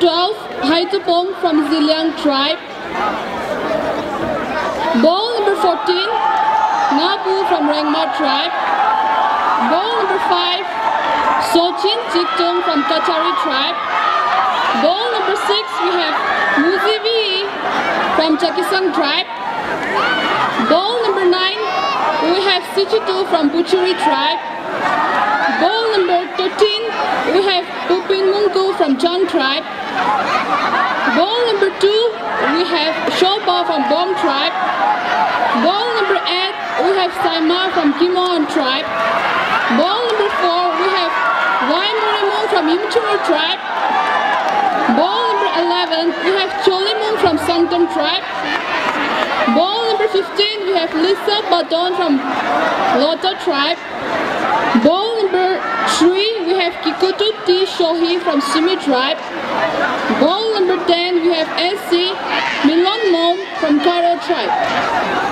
12, Haitupong from Zeliang tribe. Ball number 14, Ngapu from Rengma tribe. Ball number 5, Sochin Chiktung from Kachari tribe. Ball number 6, we have Muzivi from Chakhesang tribe. Ball number 9, we have Sichitu from Pochury tribe. Ball number 13, we have Upin Mungku from Chang tribe. Ball number 2, we have Shopa from Phom tribe. Ball number 8, we have Saima from Kimon tribe. Ball number 4, we have Waimurimon from Yimchuru tribe. Ball number 11, we have Cholimon from Sangtam tribe. Ball number 15, we have Lisa Badon from Lotha tribe. Ball number 3, we have Kikutu T. Shohi from Sumi tribe. Ball number 10, we have SC Milon Mom from Karo tribe.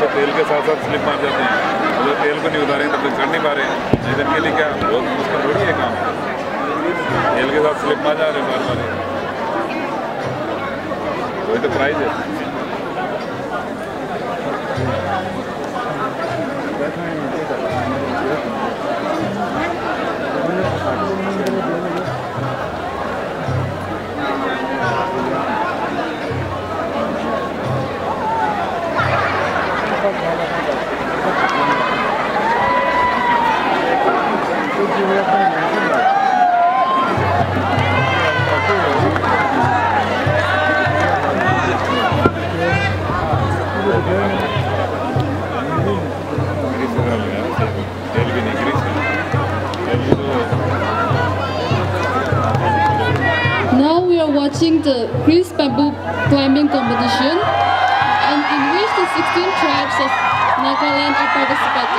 तो तेल के साथ साथ slip मार जाते हैं। अगर तेल को नहीं उतारेंगे तो फिर चढ़ नहीं पा रहे। हैं नहीं के इनके लिए क्या? बहुत मुश्किल थोड़ी है काम। तेल के साथ स्लिप मार जा रहे हैं बार बार वही तो प्राइस है। Watching the Grease Bamboo climbing competition and in which the 16 tribes of Nagaland are participating.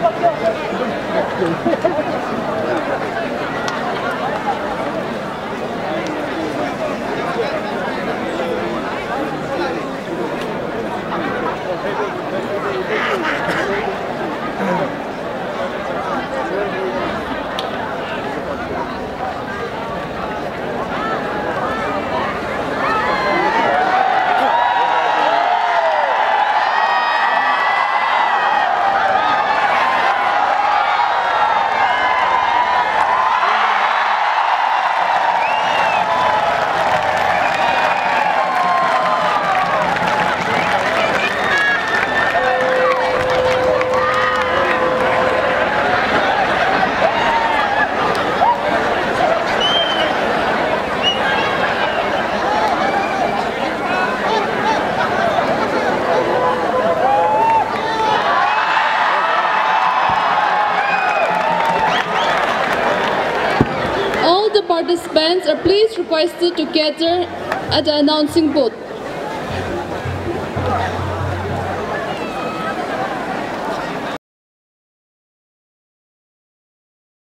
Let's go. です。The participants are please requested to gather at the announcing booth.